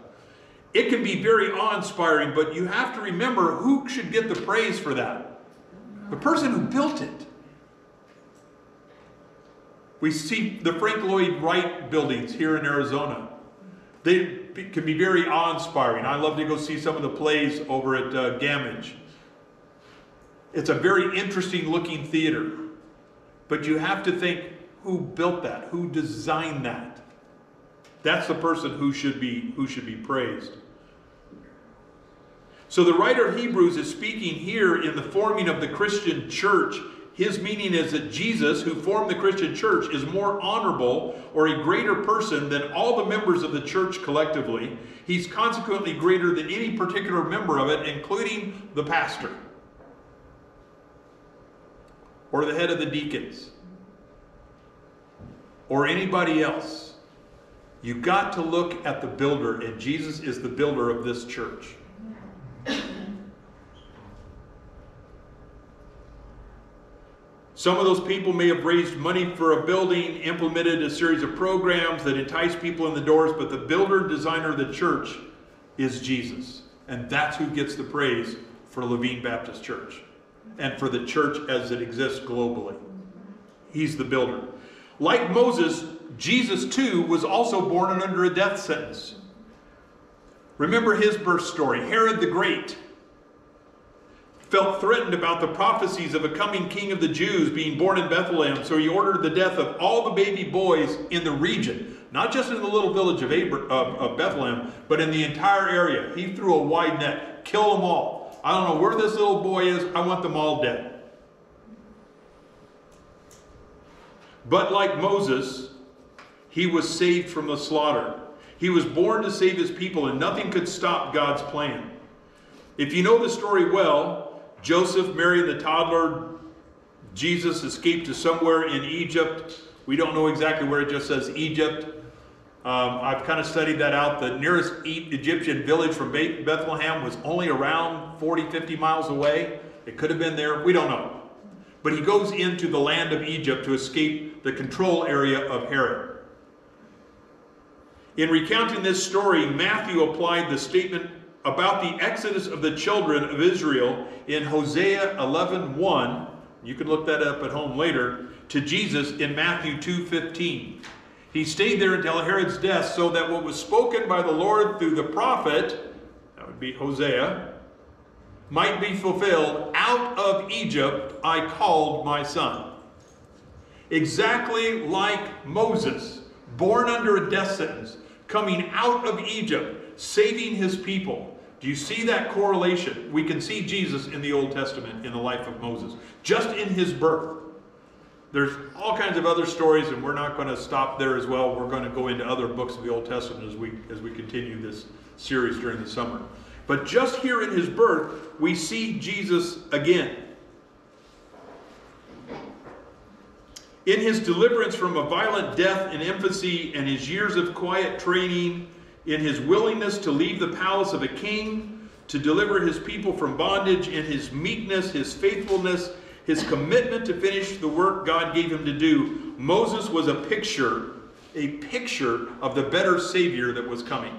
It can be very awe-inspiring, but you have to remember who should get the praise for that. The person who built it. We see the Frank Lloyd Wright buildings here in Arizona. They can be very awe-inspiring. I love to go see some of the plays over at uh, Gammage. It's a very interesting looking theater. But you have to think who built that? Who designed that? That's the person who should be who should be praised. So the writer of Hebrews is speaking here in the forming of the Christian church. His meaning is that Jesus, who formed the Christian church, is more honorable or a greater person than all the members of the church collectively. He's consequently greater than any particular member of it, including the pastor or the head of the deacons or anybody else. You've got to look at the builder, and Jesus is the builder of this church. Some of those people may have raised money for a building, implemented a series of programs that entice people in the doors, but the builder, designer of the church is Jesus. And that's who gets the praise for Laveen Baptist Church and for the church as it exists globally. He's the builder. Like Moses, Jesus too was also born under a death sentence. Remember his birth story. Herod the Great felt threatened about the prophecies of a coming king of the Jews being born in Bethlehem, so he ordered the death of all the baby boys in the region, not just in the little village of, Abra- of, of Bethlehem, but in the entire area. He threw a wide net, kill them all. I don't know where this little boy is, I want them all dead. But like Moses, he was saved from the slaughter. He was born to save his people, and nothing could stop God's plan. If you know the story well, Joseph, Mary, the toddler, Jesus escaped to somewhere in Egypt. We don't know exactly where it just says Egypt. Um, I've kind of studied that out. The nearest Egyptian village from Be- Bethlehem was only around 40, 50 miles away. It could have been there. We don't know. But he goes into the land of Egypt to escape the control area of Herod. In recounting this story, Matthew applied the statement about the exodus of the children of Israel in Hosea 11:1, you can look that up at home later, to Jesus in Matthew 2:15. He stayed there until Herod's death so that what was spoken by the Lord through the prophet, that would be Hosea, might be fulfilled. Out of Egypt I called my son. Exactly like Moses, born under a death sentence, coming out of Egypt, saving his people. Do you see that correlation? We can see Jesus in the Old Testament in the life of Moses, just in his birth. There's all kinds of other stories, and we're not going to stop there as well. We're going to go into other books of the Old Testament as we as we continue this series during the summer. But just here in his birth, we see Jesus again. In his deliverance from a violent death in infancy and his years of quiet training, in his willingness to leave the palace of a king, to deliver his people from bondage, in his meekness, his faithfulness, his commitment to finish the work God gave him to do, Moses was a picture, a picture of the better Savior that was coming.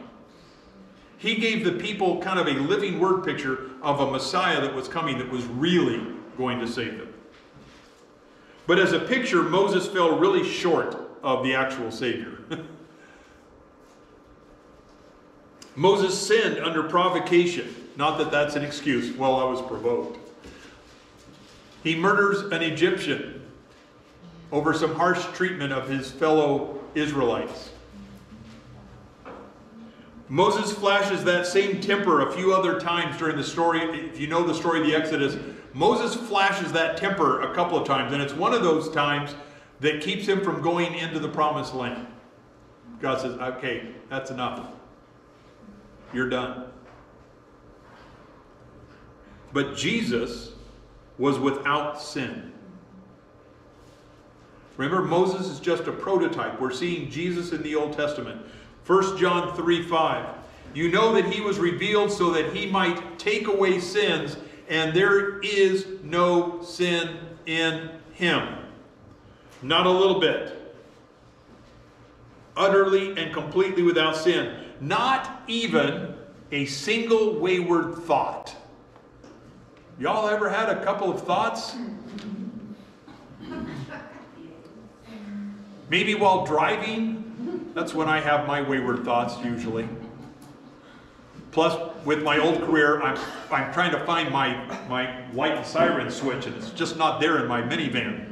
He gave the people kind of a living word picture of a Messiah that was coming that was really going to save them. But as a picture, Moses fell really short of the actual Savior. Moses sinned under provocation. Not that that's an excuse. Well, I was provoked. He murders an Egyptian over some harsh treatment of his fellow Israelites. Moses flashes that same temper a few other times during the story. If you know the story of the Exodus, Moses flashes that temper a couple of times, and it's one of those times that keeps him from going into the promised land. God says, okay, that's enough. You're done. But Jesus was without sin. Remember, Moses is just a prototype. We're seeing Jesus in the Old Testament. 1 John 3 5. You know that he was revealed so that he might take away sins, and there is no sin in him. Not a little bit. Utterly and completely without sin. Not even a single wayward thought. Y'all ever had a couple of thoughts? Maybe while driving, that's when I have my wayward thoughts usually. Plus, with my old career, I'm, I'm trying to find my, my light siren switch, and it's just not there in my minivan.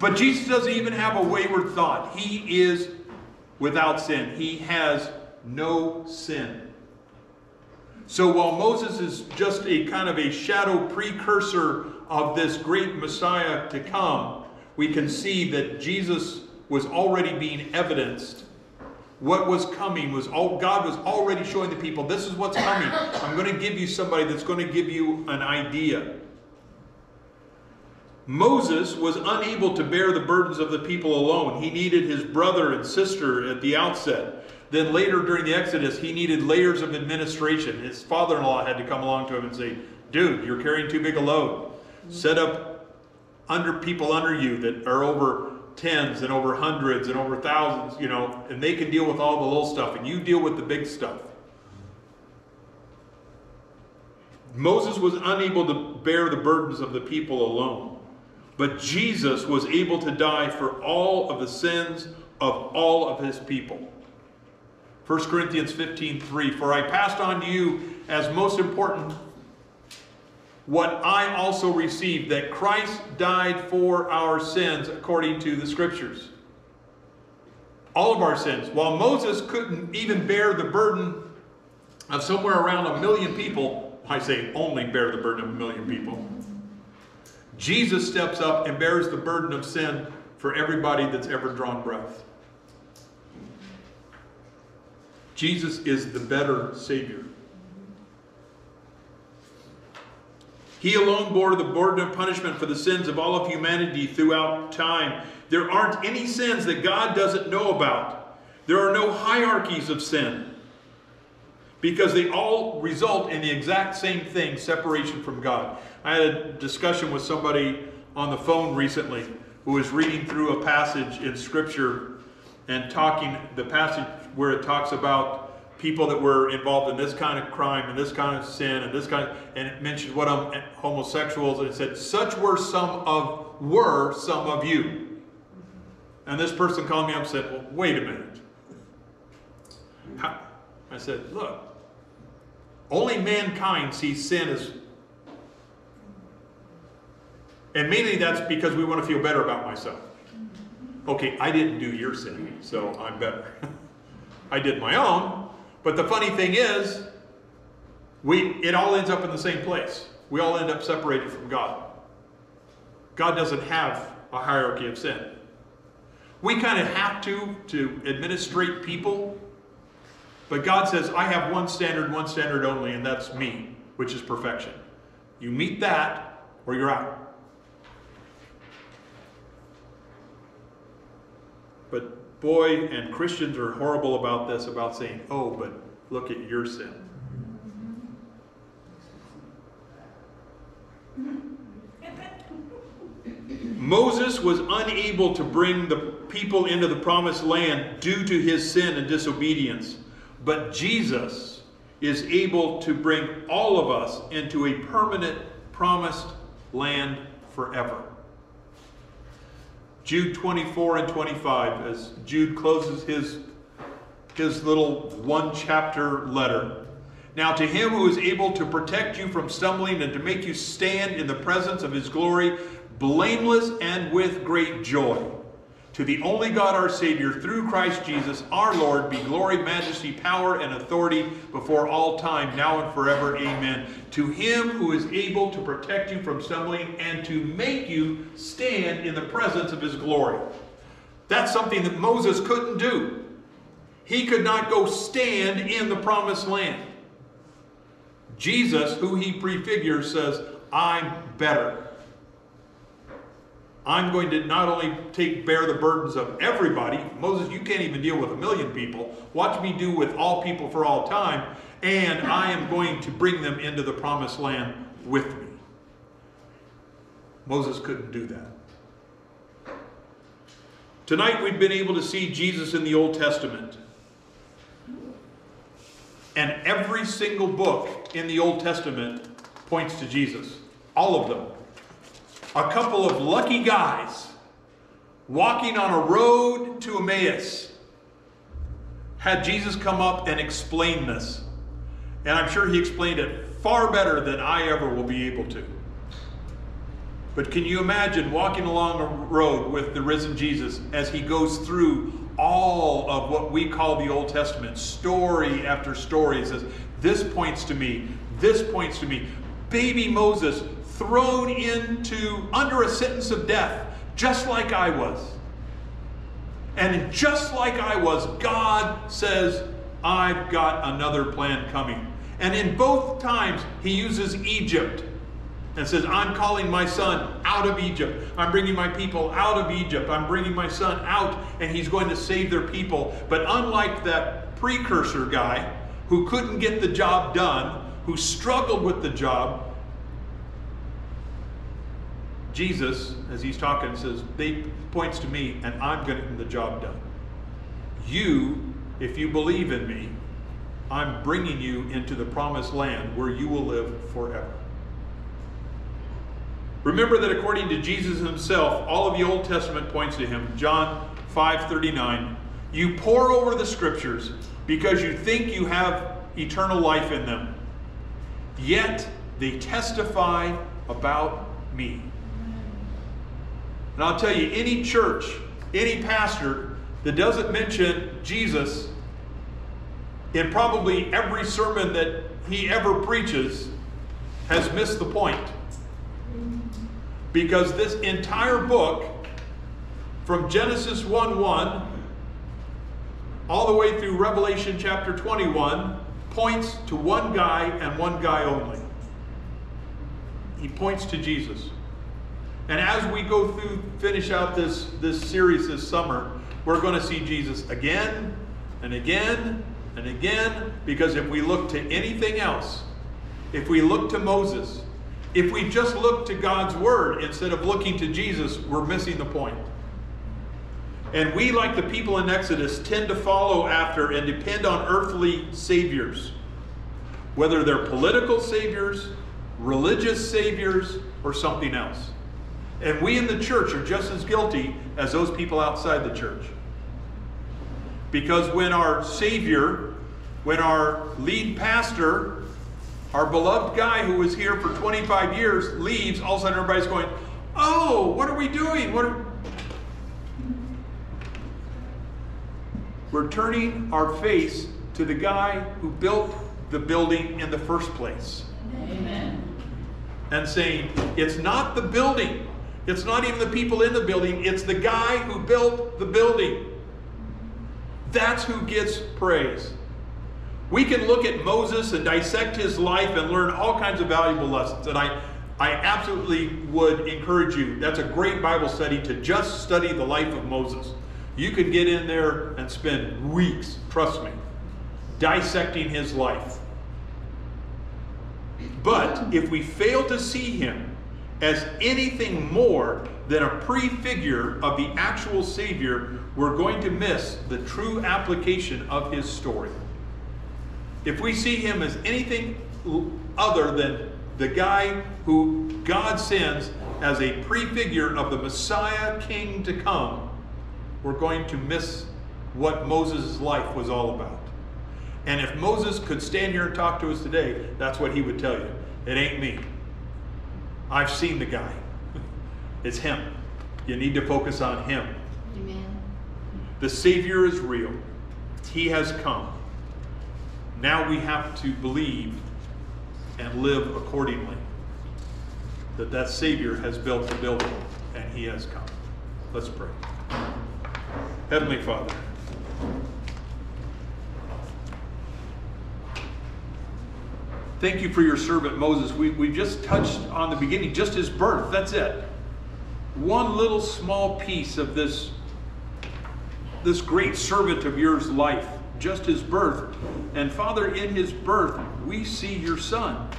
but Jesus doesn't even have a wayward thought. He is without sin, he has no sin. So while Moses is just a kind of a shadow precursor of this great Messiah to come, we can see that Jesus was already being evidenced. What was coming was all God was already showing the people, this is what's coming. I'm going to give you somebody that's going to give you an idea. Moses was unable to bear the burdens of the people alone. He needed his brother and sister at the outset. Then later during the Exodus, he needed layers of administration. His father in law had to come along to him and say, Dude, you're carrying too big a load. Set up under people under you that are over tens and over hundreds and over thousands, you know, and they can deal with all the little stuff, and you deal with the big stuff. Moses was unable to bear the burdens of the people alone, but Jesus was able to die for all of the sins of all of his people. 1 Corinthians 15 3 For I passed on to you as most important what I also received that Christ died for our sins according to the Scriptures. All of our sins. While Moses couldn't even bear the burden of somewhere around a million people, I say only bear the burden of a million people, Jesus steps up and bears the burden of sin for everybody that's ever drawn breath. Jesus is the better Savior. He alone bore the burden of punishment for the sins of all of humanity throughout time. There aren't any sins that God doesn't know about. There are no hierarchies of sin because they all result in the exact same thing separation from God. I had a discussion with somebody on the phone recently who was reading through a passage in Scripture and talking the passage where it talks about people that were involved in this kind of crime and this kind of sin and this kind of, and it mentioned what um, homosexuals and it said such were some of were some of you. And this person called me up and said well wait a minute. I said look only mankind sees sin as and mainly that's because we want to feel better about myself. Okay i didn't do your sin so i'm better. I did my own but the funny thing is, we, it all ends up in the same place. We all end up separated from God. God doesn't have a hierarchy of sin. We kind of have to to administrate people, but God says, I have one standard, one standard only, and that's me, which is perfection. You meet that, or you're out. But boy, and Christians are horrible about this, about saying, oh, but look at your sin. Moses was unable to bring the people into the promised land due to his sin and disobedience. But Jesus is able to bring all of us into a permanent promised land forever. Jude 24 and 25, as Jude closes his, his little one chapter letter. Now, to him who is able to protect you from stumbling and to make you stand in the presence of his glory, blameless and with great joy. To the only God our Savior, through Christ Jesus our Lord, be glory, majesty, power, and authority before all time, now and forever. Amen. To him who is able to protect you from stumbling and to make you stand in the presence of his glory. That's something that Moses couldn't do. He could not go stand in the promised land. Jesus, who he prefigures, says, I'm better. I'm going to not only take bear the burdens of everybody, Moses, you can't even deal with a million people. Watch me do with all people for all time, and I am going to bring them into the promised land with me. Moses couldn't do that. Tonight we've been able to see Jesus in the Old Testament. And every single book in the Old Testament points to Jesus. All of them. A couple of lucky guys walking on a road to Emmaus had Jesus come up and explain this. And I'm sure he explained it far better than I ever will be able to. But can you imagine walking along a road with the risen Jesus as he goes through all of what we call the Old Testament, story after story? He says, This points to me, this points to me. Baby Moses thrown into under a sentence of death, just like I was. And just like I was, God says, I've got another plan coming. And in both times, he uses Egypt and says, I'm calling my son out of Egypt. I'm bringing my people out of Egypt. I'm bringing my son out, and he's going to save their people. But unlike that precursor guy who couldn't get the job done, who struggled with the job, Jesus, as he's talking, says, they points to me, and I'm getting the job done. You, if you believe in me, I'm bringing you into the promised land where you will live forever. Remember that according to Jesus himself, all of the Old Testament points to him. John 5:39, you pore over the scriptures because you think you have eternal life in them. Yet they testify about me. And I'll tell you, any church, any pastor that doesn't mention Jesus in probably every sermon that he ever preaches has missed the point. Because this entire book, from Genesis 1 1 all the way through Revelation chapter 21, points to one guy and one guy only. He points to Jesus. And as we go through, finish out this, this series this summer, we're going to see Jesus again and again and again, because if we look to anything else, if we look to Moses, if we just look to God's Word instead of looking to Jesus, we're missing the point. And we, like the people in Exodus, tend to follow after and depend on earthly saviors, whether they're political saviors, religious saviors, or something else. And we in the church are just as guilty as those people outside the church. Because when our Savior, when our lead pastor, our beloved guy who was here for 25 years leaves, all of a sudden everybody's going, Oh, what are we doing? What are... We're turning our face to the guy who built the building in the first place. Amen. And saying, It's not the building. It's not even the people in the building. It's the guy who built the building. That's who gets praise. We can look at Moses and dissect his life and learn all kinds of valuable lessons. And I, I absolutely would encourage you. That's a great Bible study to just study the life of Moses. You could get in there and spend weeks, trust me, dissecting his life. But if we fail to see him as anything more than a prefigure of the actual Savior, we're going to miss the true application of his story. If we see him as anything other than the guy who God sends as a prefigure of the Messiah King to come, we're going to miss what Moses' life was all about. And if Moses could stand here and talk to us today, that's what he would tell you. It ain't me. I've seen the guy. It's him. You need to focus on him. Amen. The Savior is real. He has come. Now we have to believe and live accordingly. That that Savior has built the building and he has come. Let's pray. Heavenly Father, Thank you for your servant Moses. We, we just touched on the beginning, just his birth. That's it. One little small piece of this, this great servant of yours life, just his birth. And Father, in his birth, we see your son.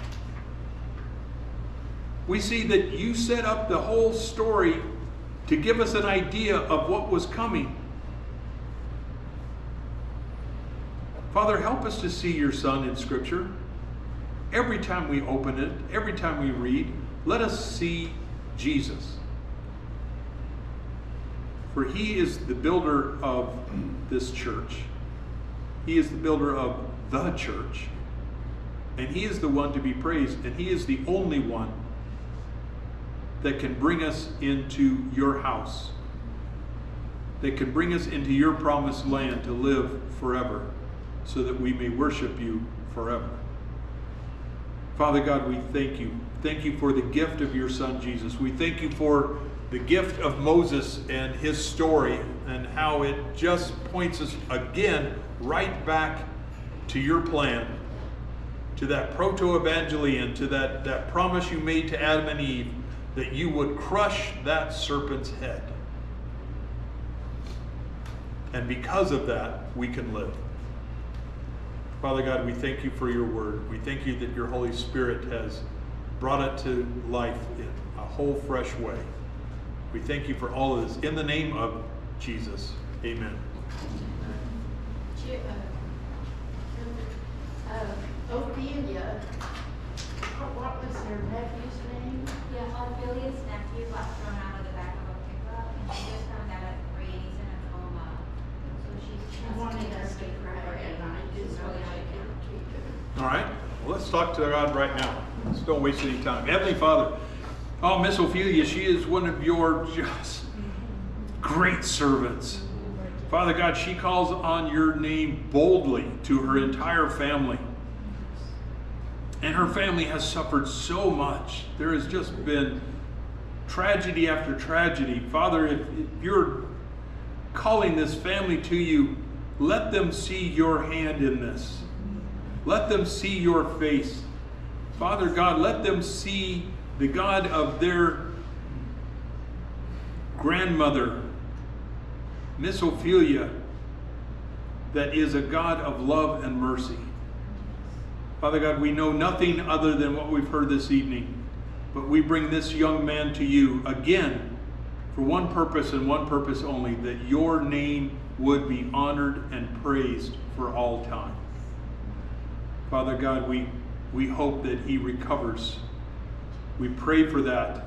We see that you set up the whole story to give us an idea of what was coming. Father, help us to see your Son in Scripture. Every time we open it, every time we read, let us see Jesus. For he is the builder of this church. He is the builder of the church. And he is the one to be praised. And he is the only one that can bring us into your house, that can bring us into your promised land to live forever, so that we may worship you forever. Father God, we thank you. Thank you for the gift of your Son, Jesus. We thank you for the gift of Moses and his story and how it just points us again right back to your plan, to that proto evangelion, to that, that promise you made to Adam and Eve that you would crush that serpent's head. And because of that, we can live. Father God, we thank you for your word. We thank you that your Holy Spirit has brought it to life in a whole fresh way. We thank you for all of this. In the name of Jesus, amen. Uh, uh, Ophelia, what what was her nephew's name? Yeah, Ophelia's nephew got thrown out of the back of a pickup, and she just found out at three, he's in a coma. So she's. She wanted us to pray, All right, well, let's talk to God right now. Let's don't waste any time. Heavenly Father, oh, Miss Ophelia, she is one of your just great servants. Father God, she calls on your name boldly to her entire family. And her family has suffered so much. There has just been tragedy after tragedy. Father, if, if you're calling this family to you, let them see your hand in this. Let them see your face. Father God, let them see the God of their grandmother, Miss Ophelia, that is a God of love and mercy. Father God, we know nothing other than what we've heard this evening, but we bring this young man to you again for one purpose and one purpose only that your name would be honored and praised for all time. Father God, we, we hope that he recovers. We pray for that.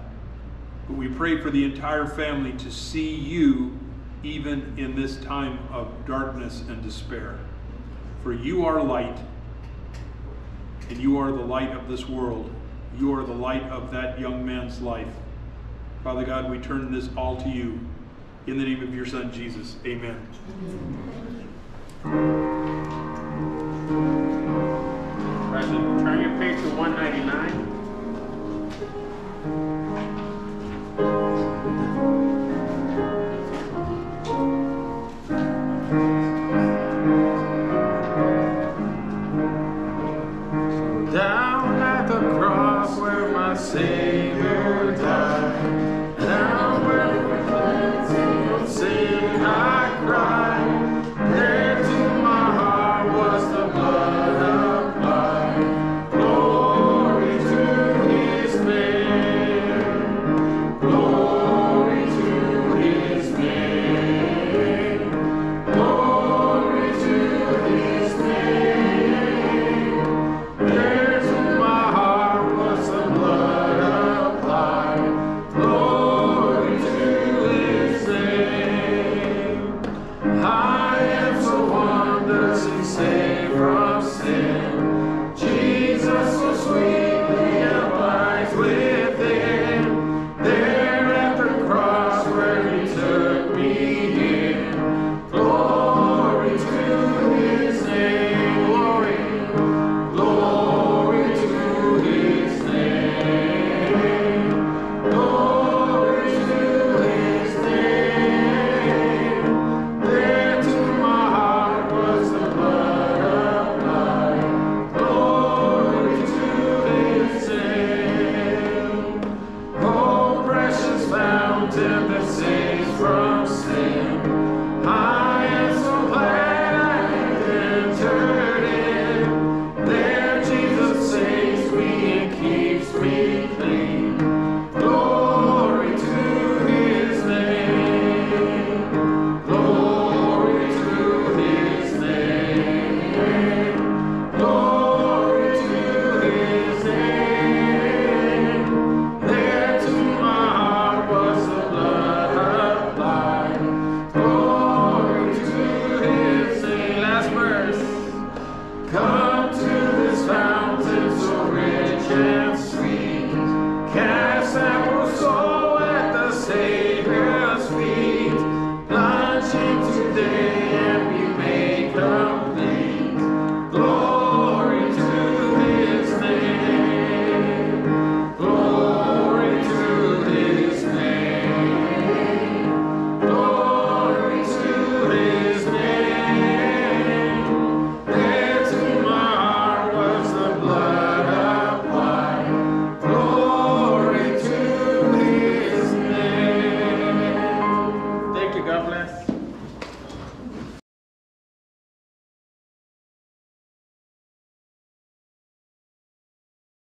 But we pray for the entire family to see you even in this time of darkness and despair. For you are light, and you are the light of this world. You are the light of that young man's life. Father God, we turn this all to you. In the name of your Son, Jesus. Amen. So turn your page to 199.